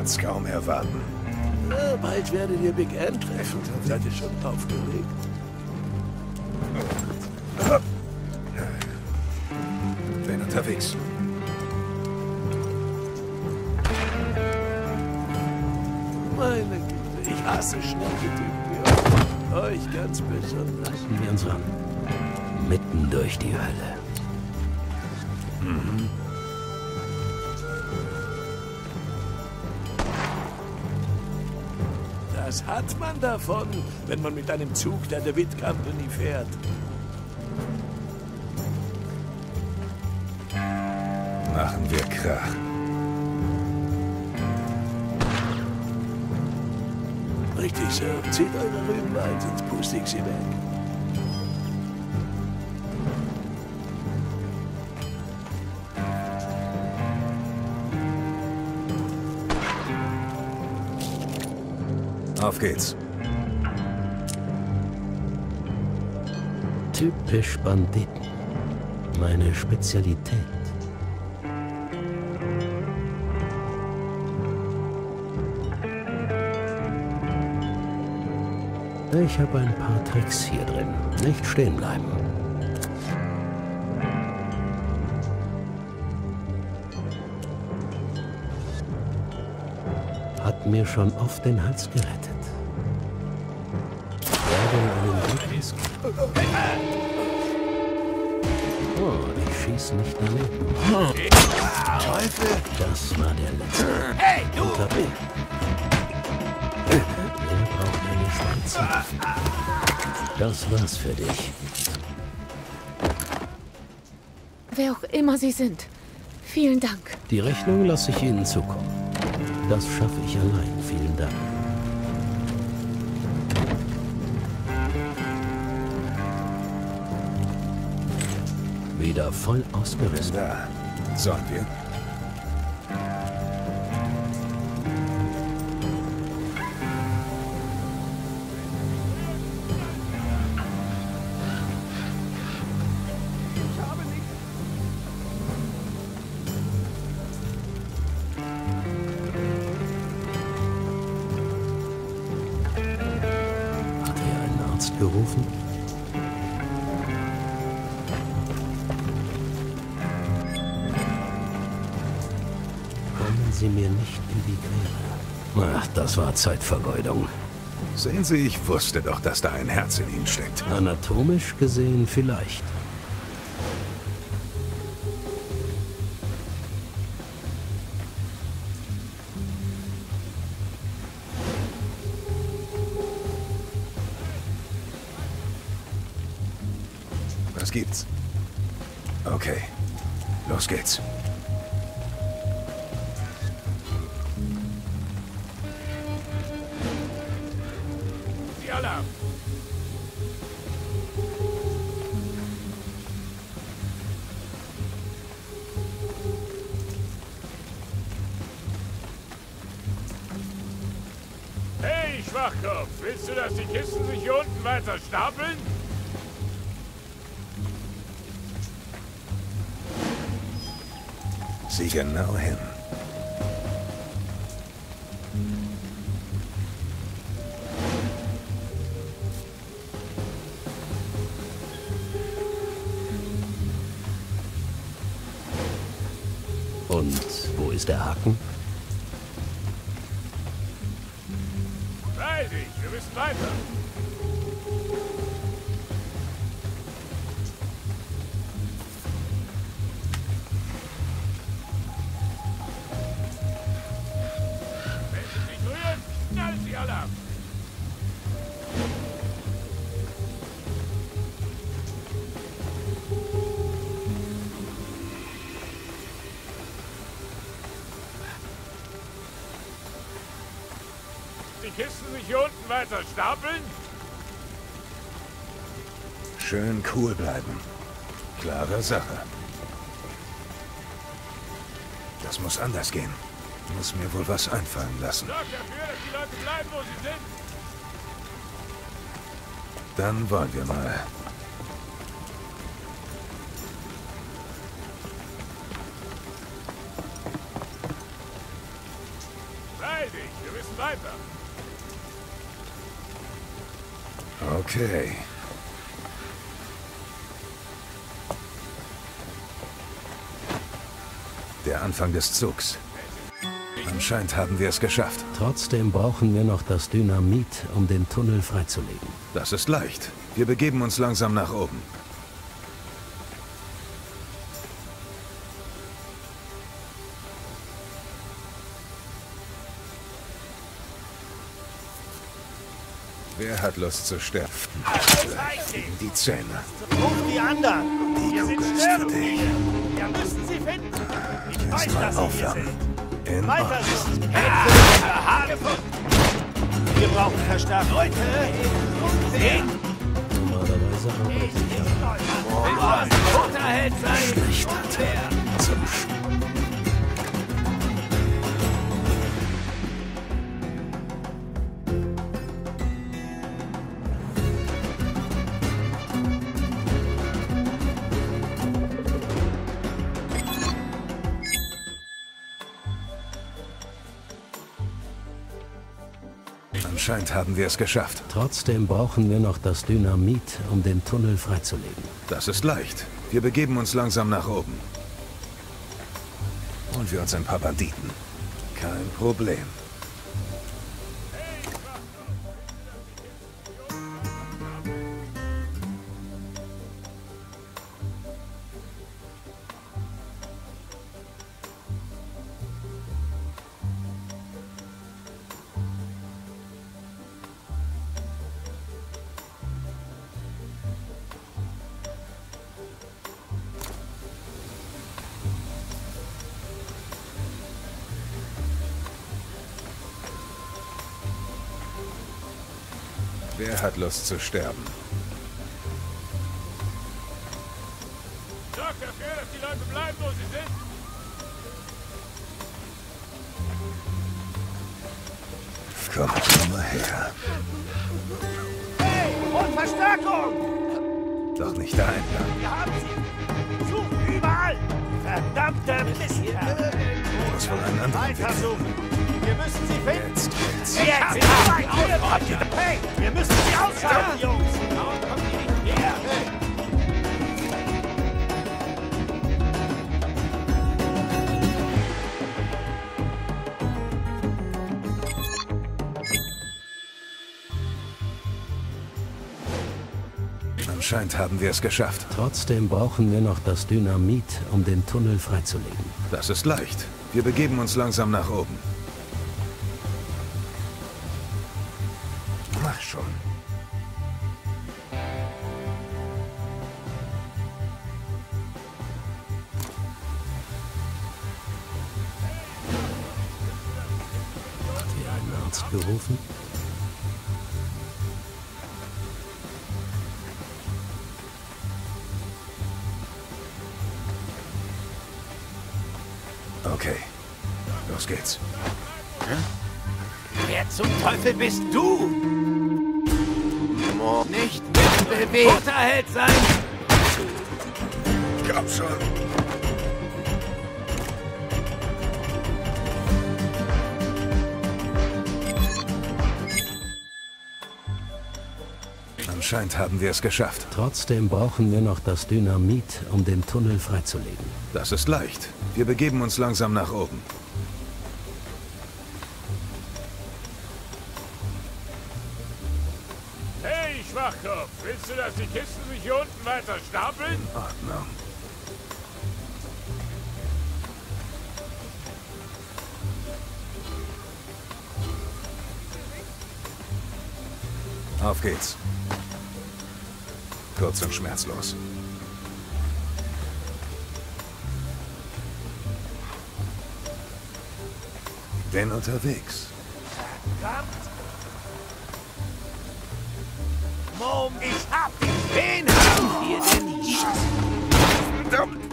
kann's kaum erwarten. Ja, bald werdet ihr Big Ann treffen. Seid ihr schon aufgeregt? Bin unterwegs. Meine Güte, ich hasse schnelle Typen. Euch ganz besonders. Lassen wir uns ran. Mitten durch die Hölle. Das hat man davon, wenn man mit einem Zug der DeWitt Company fährt. Machen wir Krach. Richtig, Sir. Zieht eure Rüben ein, sonst puste ich sie weg. Auf geht's. Typisch Banditen. Meine Spezialität. Ich habe ein paar Tricks hier drin. Nicht stehen bleiben. Hat mir schon oft den Hals gerettet. Werde einen guten Oh, ich schieß nicht daneben. Teufel! Das war der letzte. Hey, du! Wer braucht eine Spritze? Das war's für dich. Wer auch immer Sie sind. Vielen Dank. Die Rechnung lasse ich Ihnen zukommen. Das schaffe ich allein. Vielen Dank. Wieder voll ausgerüstet. Da. Sollen wir? Gerufen? Kommen Sie mir nicht in die Quere. Ach, das war Zeitvergeudung. Sehen Sie, ich wusste doch, dass da ein Herz in Ihnen steckt. Anatomisch gesehen vielleicht. Was gibt's? Okay. Los geht's. Hey, Schwachkopf, willst du, dass die Kisten sich hier unten weiter stapeln? Sieh genau hin. Und wo ist der Haken? Beeil dich, wir müssen weiter. Die Kisten sich hier unten weiter stapeln? Schön cool bleiben. Klare Sache. Das muss anders gehen. Muss mir wohl was einfallen lassen. Sorg dafür, dass die Leute bleiben, wo sie sind. Dann wollen wir mal. Beeil bisschen weiter. Okay. Der Anfang des Zugs. Anscheinend haben wir es geschafft. Trotzdem brauchen wir noch das Dynamit, um den Tunnel freizulegen. Das ist leicht. Wir begeben uns langsam nach oben. Wer hat Lust zu sterben? Die Zähne. Ruf die anderen! Sind Kugel ist für dich. Wir müssen sie finden! Ich weiß, dass aufwärmen. In Weiter so! Wir brauchen Verstärkung! Leute! Sehen! Normalerweise arbeite ich Unterhält sein! Schlichtert zum Sch Anscheinend haben wir es geschafft. Trotzdem brauchen wir noch das Dynamit, um den Tunnel freizulegen. Das ist leicht. Wir begeben uns langsam nach oben. Holen wir uns ein paar Banditen. Kein Problem. Wer hat Lust zu sterben? Sorgt dafür, dass die Leute bleiben, wo sie sind. Komm, komm mal her. Hey! Und Verstärkung! Doch nicht da entlang. Wir haben sie! Such überall! Verdammte Mistkerl! Muss wohl einen anderen Weiter Weg. suchen! Wir müssen sie finden! Jetzt geht's. Jetzt! Hey! Wir müssen sie ausschalten, Jungs! Die nicht her? Anscheinend haben wir es geschafft. Trotzdem brauchen wir noch das Dynamit, um den Tunnel freizulegen. Das ist leicht. Wir begeben uns langsam nach oben. Arzt gerufen? Okay. Los geht's. Wer zum Teufel bist du? Nicht bewegt! Unterhält sein! Komm schon. Anscheinend haben wir es geschafft. Trotzdem brauchen wir noch das Dynamit, um den Tunnel freizulegen. Das ist leicht. Wir begeben uns langsam nach oben. Hey, Schwachkopf, willst du, dass die Kisten sich hier unten weiter stapeln? Ordnung. Auf geht's kurz und schmerzlos. Denn unterwegs. Mom, ich hab dich! Wen habt ihr denn hier?